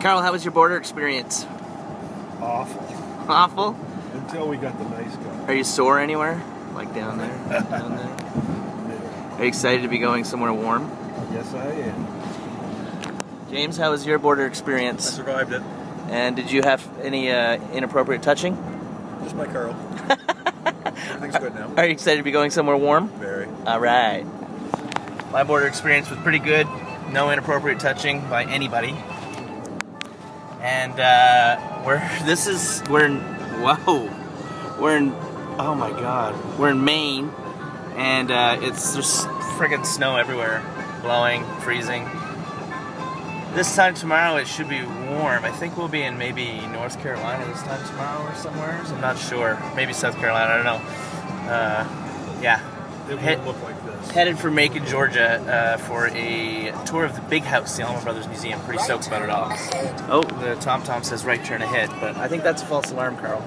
Carl, how was your border experience? Awful. Awful? Until we got the nice guy. Are you sore anywhere? Like down there? down there? Are you excited to be going somewhere warm? Yes, I am. James, how was your border experience? I survived it. And did you have any uh, inappropriate touching? Just my Carl. Everything's good now. Are you excited to be going somewhere warm? Very. All right. My border experience was pretty good. No inappropriate touching by anybody. And uh, we're this is we're in whoa we're in oh my god we're in Maine and uh, it's just friggin' snow everywhere, blowing, freezing. This time tomorrow it should be warm. I think we'll be in maybe North Carolina this time tomorrow or somewhere. I'm not sure. Maybe South Carolina. I don't know. Uh, yeah. It Head- look like this. Headed for Macon, Georgia, uh, for a tour of the Big House, the Allman Brothers Museum. Pretty stoked about it all. Oh, the Tom Tom says right turn ahead, but I think that's a false alarm, Carl.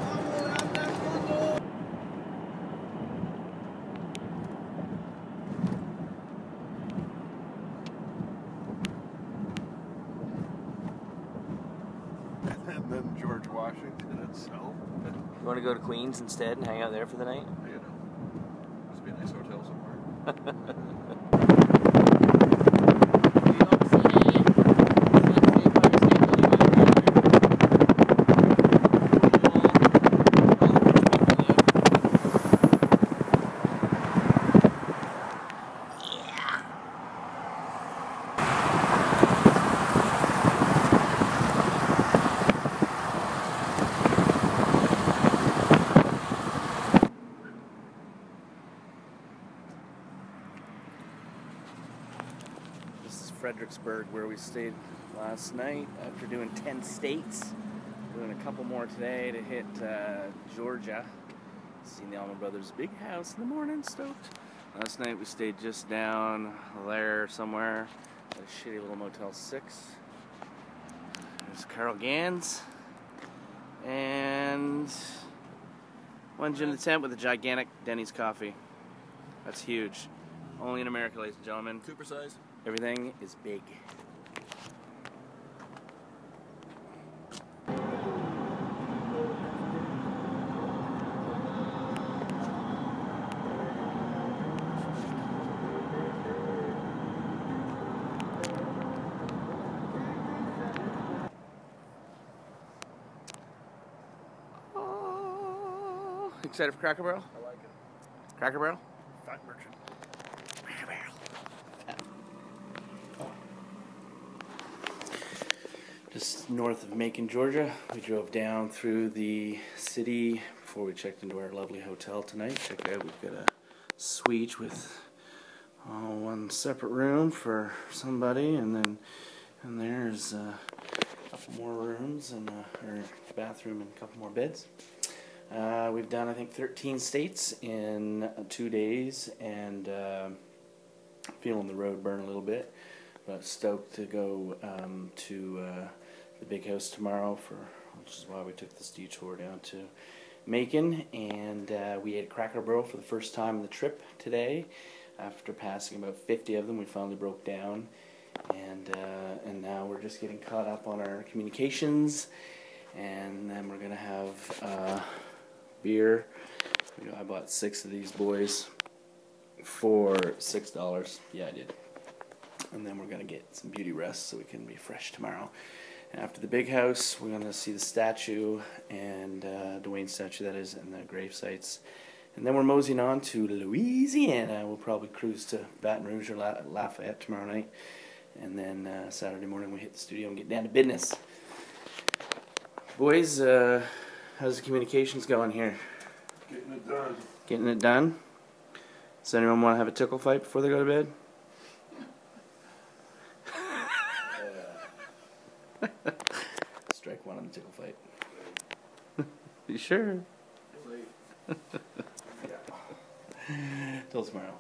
and then George Washington itself. You want to go to Queens instead and hang out there for the night? You know, must be a nice hotel somewhere. This is Fredericksburg, where we stayed last night after doing 10 states. Doing a couple more today to hit uh, Georgia. Seen the Allman Brothers Big House in the morning, stoked. Last night we stayed just down there somewhere at a shitty little Motel 6. There's Carol Gans. And one Jim the Tent with a gigantic Denny's coffee. That's huge. Only in America, ladies and gentlemen. Cooper size. Everything is big. Oh, excited for Cracker Barrel? I like it. Cracker Barrel? Fat merchant. Cracker Barrel. Just north of Macon, Georgia. We drove down through the city before we checked into our lovely hotel tonight. Check out, we've got a suite with uh, one separate room for somebody, and then and there's uh, a couple more rooms and uh, or bathroom and a couple more beds. We've done, I think, 13 states in two days, and feeling the road burn a little bit, but stoked to go um, to uh, the big house tomorrow for, which is why we took this detour down to Macon, and uh, we ate Cracker Barrel for the first time on the trip today. After passing about 50 of them, we finally broke down, and uh, and now we're just getting caught up on our communications, and then we're gonna have. Uh, beer. I bought six of these boys for six dollars. Yeah, I did. And then we're gonna get some beauty rest so we can be fresh tomorrow. And after the big house, we're gonna see the statue and uh, Duane statue that is, and the grave sites. And then we're moseying on to Louisiana. We'll probably cruise to Baton Rouge or La- Lafayette tomorrow night. And then uh, Saturday morning we hit the studio and get down to business. Boys, uh, how's the communications going here? Getting it done. Getting it done? Does anyone want to have a tickle fight before they go to bed? Strike one on the tickle fight. You sure? Till tomorrow.